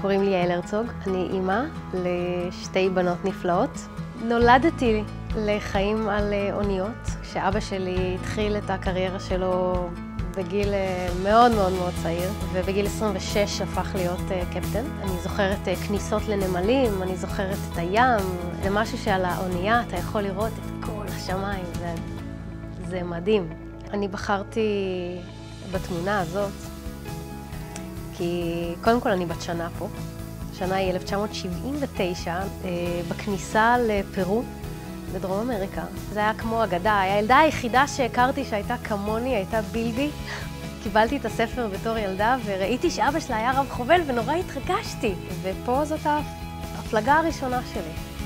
קוראים לי יעל הרצוג, אני אימא לשתי בנות נפלאות. נולדתי לחיים על אה, אוניות, כשאבא שלי התחיל את הקריירה שלו בגיל אה, מאוד מאוד מאוד צעיר, ובגיל 26 הפך להיות אה, קפטן. אני זוכרת כניסות לנמלים, אני זוכרת את הים, זה משהו שעל האונייה אתה יכול לראות את כל השמיים, זה, זה מדהים. אני בחרתי בתמונה הזאת, כי קודם כל אני בת שנה פה, השנה היא 1979, אה, בכניסה לפרו, בדרום אמריקה. זה היה כמו אגדה, הילדה היחידה שהכרתי שהייתה כמוני הייתה בילבי. קיבלתי את הספר בתור ילדה וראיתי שאבא שלה היה רב חובל ונורא התרגשתי. ופה זאת ההפלגה הראשונה שלי.